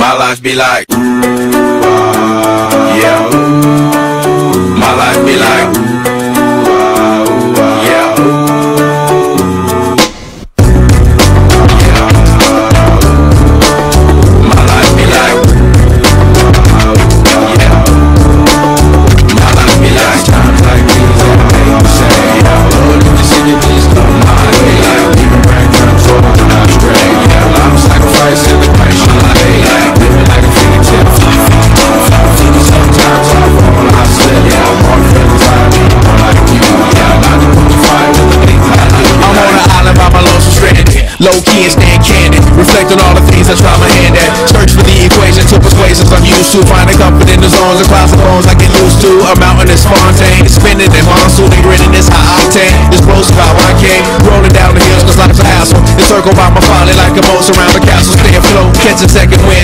My life be like, ooh, ah, yeah. My Low key and stand candid. Reflect on all the things I try my hand at. Search for the equation to persuasions I'm used to. Finding comfort in the zones and bones I get used to. A mountain is Fontaine. Spinning in monsoon and grinning is high octane. This blows about I came. Rolling down the hills cause life's a hassle. Encircled by my folly like a moat around the castle. Stay afloat. Catch a second wind.